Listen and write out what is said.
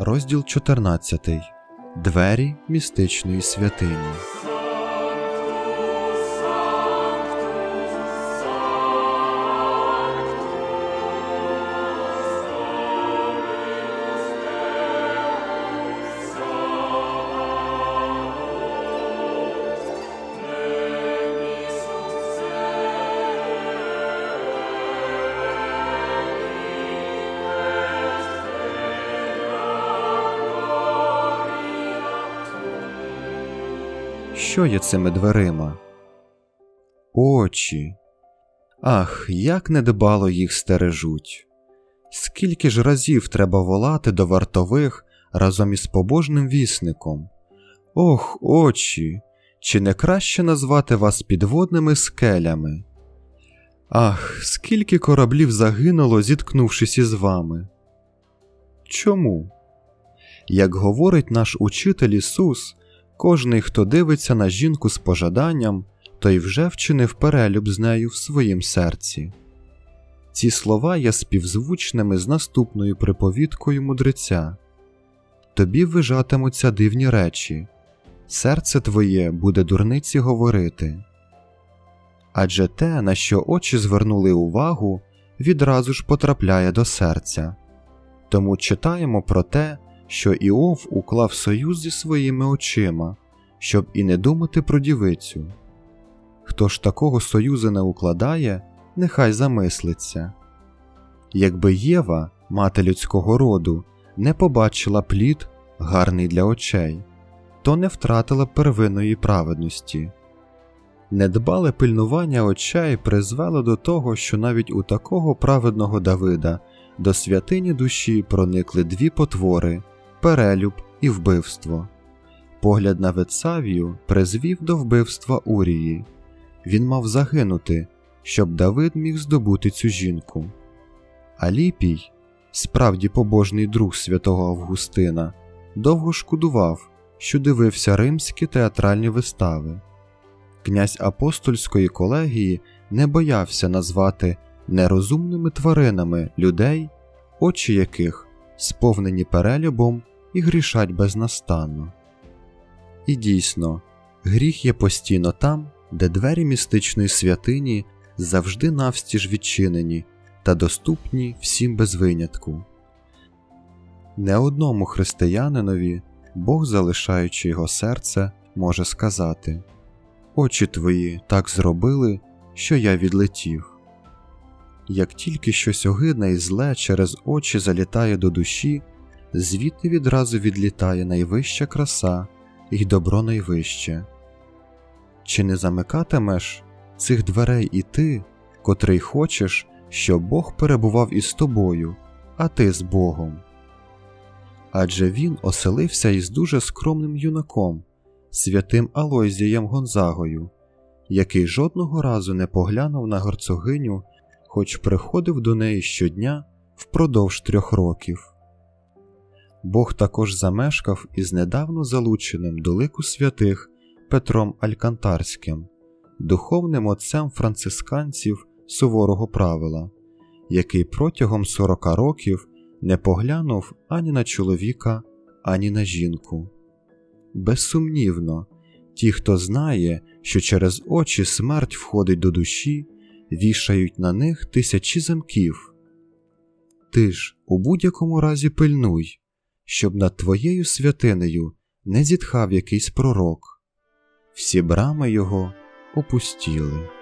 Розділ 14. Двері містичної святині. Що є цими дверима? Очі. Ах, як недбало їх стережуть. Скільки ж разів треба волати до вартових разом із побожним вісником? Ох, очі, чи не краще назвати вас підводними скелями? Ах, скільки кораблів загинуло, зіткнувшись із вами. Чому? Як говорить наш учитель Ісус, Кожний, хто дивиться на жінку з пожаданням, той вже вчинив перелюб з нею в своїм серці. Ці слова є співзвучними з наступною приповідкою мудреця Тобі вижатимуться дивні речі, серце твоє буде дурниці говорити. Адже те, на що очі звернули увагу, відразу ж потрапляє до серця. Тому читаємо про те, що Іов уклав союз зі своїми очима, щоб і не думати про дівицю. Хто ж такого союзу не укладає, нехай замислиться. Якби Єва, мати людського роду, не побачила плід, гарний для очей, то не втратила первинної праведності. Недбале пильнування очей призвело до того, що навіть у такого праведного Давида до святині душі проникли дві потвори перелюб і вбивство. Погляд на Вецавію призвів до вбивства Урії. Він мав загинути, щоб Давид міг здобути цю жінку. Аліпій, справді побожний друг святого Августина, довго шкодував, що дивився римські театральні вистави. Князь апостольської колегії не боявся назвати нерозумними тваринами людей, очі яких сповнені перелюбом і грішать безнастанно. І дійсно, гріх є постійно там, де двері містичної святині завжди навстіж відчинені та доступні всім без винятку. Не одному християнинові Бог, залишаючи його серце, може сказати Очі твої так зробили, що я відлетів. Як тільки щось огидне і зле через очі залітає до душі, звідти відразу відлітає найвища краса і добро найвище. Чи не замикатимеш цих дверей і ти, котрий хочеш, щоб Бог перебував із тобою, а ти з Богом? Адже він оселився із дуже скромним юнаком, святим Алойзієм Гонзагою, який жодного разу не поглянув на герцогиню, хоч приходив до неї щодня впродовж трьох років. Бог також замешкав із недавно залученим до лику святих Петром Алькантарським, духовним отцем францисканців суворого правила, який протягом сорока років не поглянув ані на чоловіка, ані на жінку. Безсумнівно, ті, хто знає, що через очі смерть входить до душі, вішають на них тисячі замків. Ти ж у будь-якому разі пильнуй щоб над твоєю святинею не зітхав якийсь пророк, всі брами його опустіли.